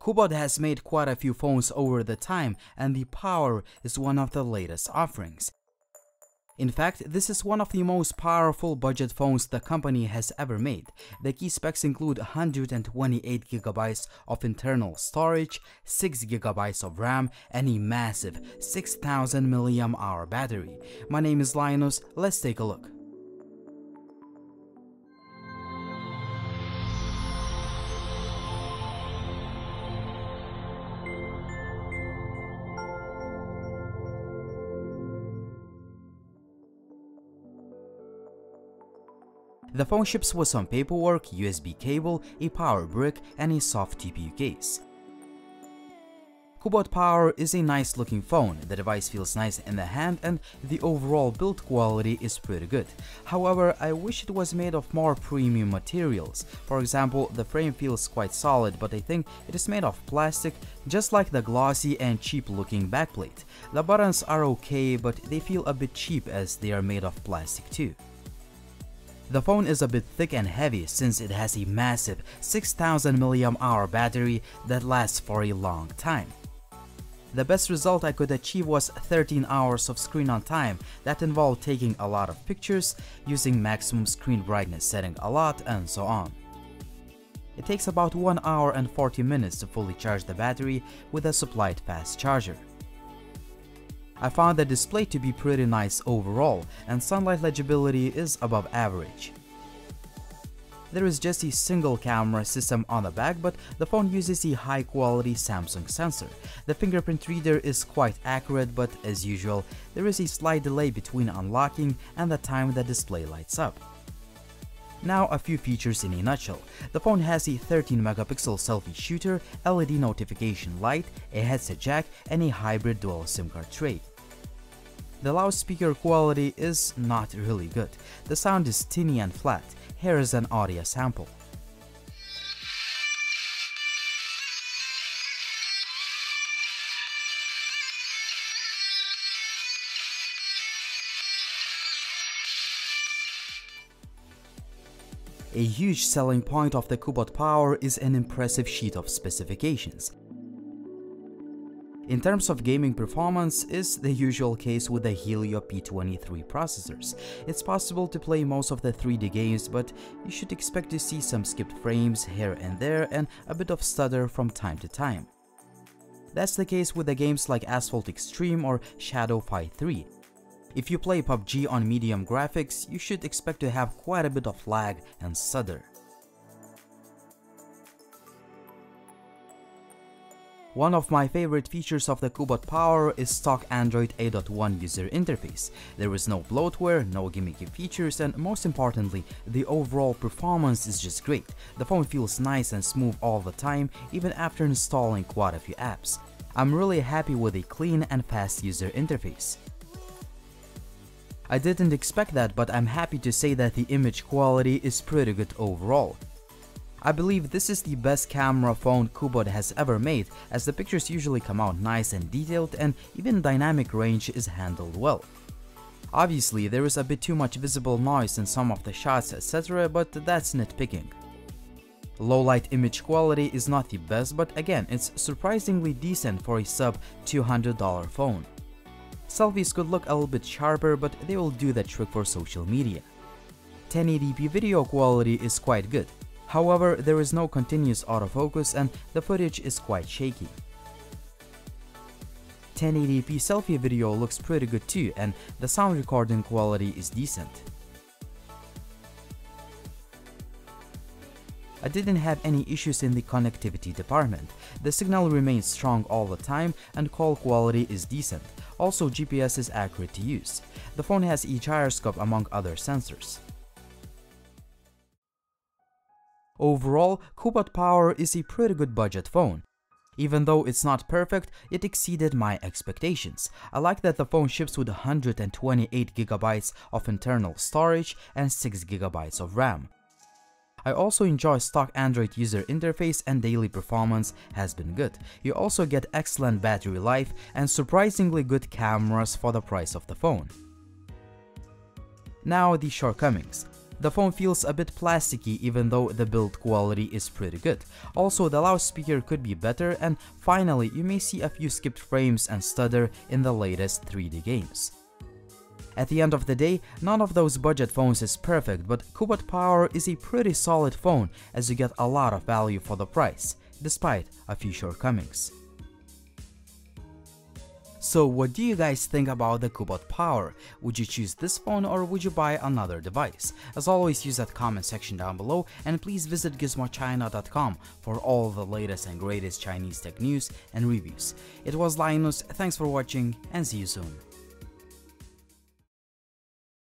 Cubot has made quite a few phones over the time and the Power is one of the latest offerings. In fact, this is one of the most powerful budget phones the company has ever made. The key specs include 128GB of internal storage, 6GB of RAM, and a massive 6000 mAh battery. My name is Linus, let's take a look. The phone ships with some paperwork, USB cable, a power brick, and a soft TPU case. Cubot Power is a nice looking phone, the device feels nice in the hand and the overall build quality is pretty good. However, I wish it was made of more premium materials. For example, the frame feels quite solid but I think it is made of plastic just like the glossy and cheap looking backplate. The buttons are okay but they feel a bit cheap as they are made of plastic too. The phone is a bit thick and heavy since it has a massive 6000 mAh battery that lasts for a long time. The best result I could achieve was 13 hours of screen on time that involved taking a lot of pictures, using maximum screen brightness setting a lot, and so on. It takes about 1 hour and 40 minutes to fully charge the battery with a supplied fast charger. I found the display to be pretty nice overall and sunlight legibility is above average. There is just a single camera system on the back but the phone uses a high quality Samsung sensor. The fingerprint reader is quite accurate but as usual there is a slight delay between unlocking and the time the display lights up. Now a few features in a nutshell. The phone has a 13 megapixel selfie shooter, LED notification light, a headset jack, and a hybrid dual SIM card tray. The loudspeaker quality is not really good. The sound is tinny and flat. Here is an audio sample. A huge selling point of the Cubot Power is an impressive sheet of specifications. In terms of gaming performance, is the usual case with the Helio P23 processors. It's possible to play most of the 3D games, but you should expect to see some skipped frames here and there and a bit of stutter from time to time. That's the case with the games like Asphalt Xtreme or Shadow Fight 3. If you play PUBG on medium graphics, you should expect to have quite a bit of lag and stutter. One of my favorite features of the Cubot Power is stock Android 8.1 user interface. There is no bloatware, no gimmicky features and most importantly, the overall performance is just great. The phone feels nice and smooth all the time even after installing quite a few apps. I'm really happy with a clean and fast user interface. I didn't expect that but I'm happy to say that the image quality is pretty good overall. I believe this is the best camera phone Cubot has ever made as the pictures usually come out nice and detailed and even dynamic range is handled well. Obviously there is a bit too much visible noise in some of the shots etc but that's nitpicking. Low light image quality is not the best but again it's surprisingly decent for a sub $200 phone. Selfies could look a little bit sharper but they will do the trick for social media. 1080p video quality is quite good, However, there is no continuous autofocus and the footage is quite shaky. 1080p selfie video looks pretty good too and the sound recording quality is decent. I didn't have any issues in the connectivity department. The signal remains strong all the time and call quality is decent. Also GPS is accurate to use. The phone has e-gyroscope among other sensors. Overall, Cubot Power is a pretty good budget phone. Even though it's not perfect, it exceeded my expectations. I like that the phone ships with 128GB of internal storage and 6GB of RAM. I also enjoy stock Android user interface and daily performance has been good. You also get excellent battery life and surprisingly good cameras for the price of the phone. Now the shortcomings. The phone feels a bit plasticky even though the build quality is pretty good. Also, the loudspeaker could be better and finally, you may see a few skipped frames and stutter in the latest 3D games. At the end of the day, none of those budget phones is perfect, but Cubot Power is a pretty solid phone as you get a lot of value for the price, despite a few shortcomings. So what do you guys think about the Cubot Power? Would you choose this phone or would you buy another device? As always, use that comment section down below and please visit gizmochina.com for all the latest and greatest Chinese tech news and reviews. It was Linus, thanks for watching and see you soon.